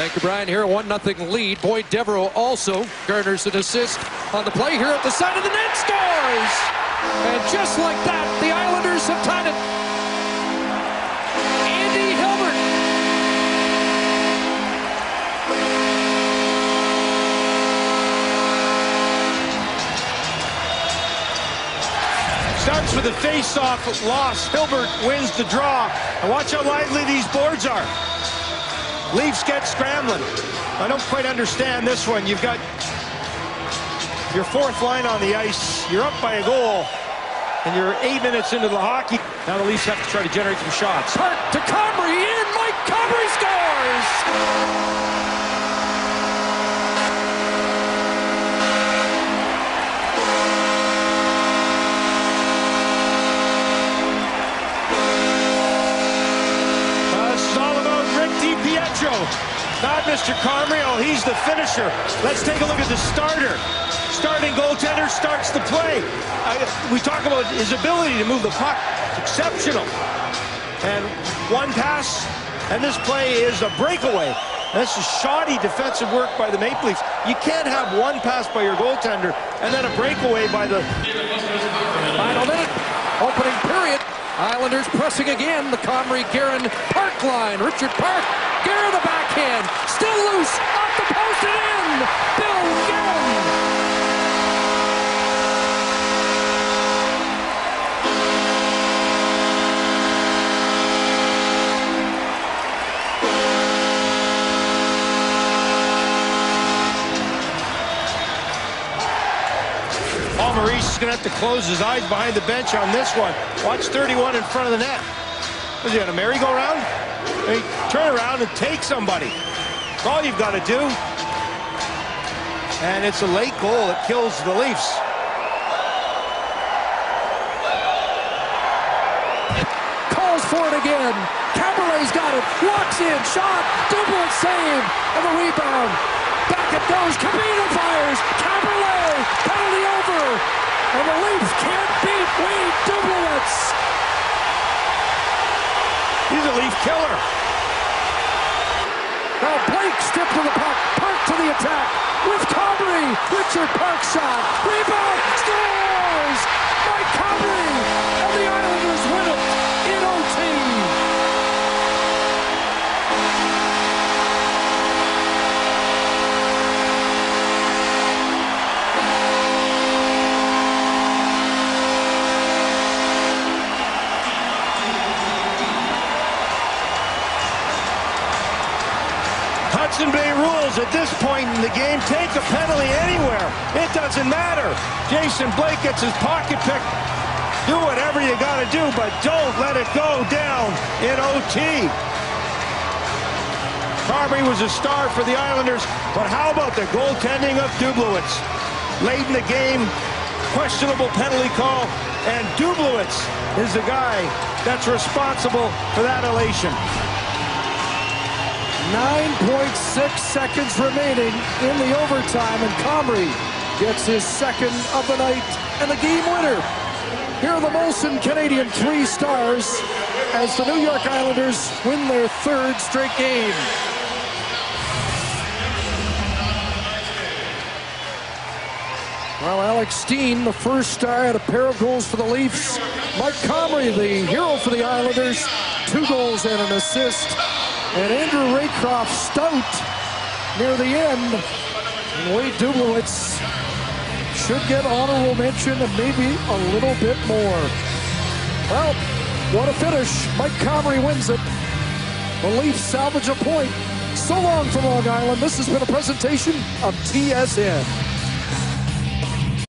Thank you, Brian. Here, a 1 0 lead. Boyd Devereaux also garners an assist on the play here at the side of the net, scores! And just like that, the Islanders have tied it. Andy Hilbert. Starts with a face-off loss. Hilbert wins the draw. And watch how lively these boards are. Leafs get scrambling. I don't quite understand this one. You've got your fourth line on the ice. You're up by a goal. And you're eight minutes into the hockey. Now the Leafs have to try to generate some shots. Hart to Comrie in. Mike Comrie scores! Not Mr. Comrie. Oh, he's the finisher. Let's take a look at the starter. Starting goaltender starts the play. Uh, we talk about his ability to move the puck. It's exceptional. And one pass, and this play is a breakaway. This is shoddy defensive work by the Maple Leafs. You can't have one pass by your goaltender and then a breakaway by the Final minute, opening period. Islanders pressing again. The Comrie Guerin Park line. Richard Park. Guerin the Maurice is going to have to close his eyes behind the bench on this one. Watch 31 in front of the net. Was he on a merry-go-round? Hey, turn around and take somebody. That's all you've got to do. And it's a late goal that kills the Leafs. Calls for it again. Kaberle's got it. Walks in. Shot. Double save. And the rebound. Back it goes. Kubina fires. Cabaret. Penalty over. And the Leafs can't beat Wade Dubielewicz. He's a Leaf killer. Now Blake stripped to the puck. Park to the attack. With Comrie. Richard Park shot. Rebound. Scores. Mike Comrie. Hudson Bay rules at this point in the game. Take a penalty anywhere. It doesn't matter. Jason Blake gets his pocket picked. Do whatever you got to do, but don't let it go down in OT. Carberry was a star for the Islanders, but how about the goaltending of Dubielewicz? Late in the game, questionable penalty call, and Dubielewicz is the guy that's responsible for that elation. 9.6 seconds remaining in the overtime, and Comrie gets his second of the night and the game winner. Here are the Molson Canadian three stars as the New York Islanders win their third straight game. Well, Alex Steen, the first star, had a pair of goals for the Leafs. Mike Comrie, the hero for the Islanders, two goals and an assist. And Andrew Raycroft stout near the end. And Wade Dubielewicz should get honorable mention and maybe a little bit more. Well, what a finish. Mike Comrie wins it. The Leafs salvage a point. So long from Long Island. This has been a presentation of TSN.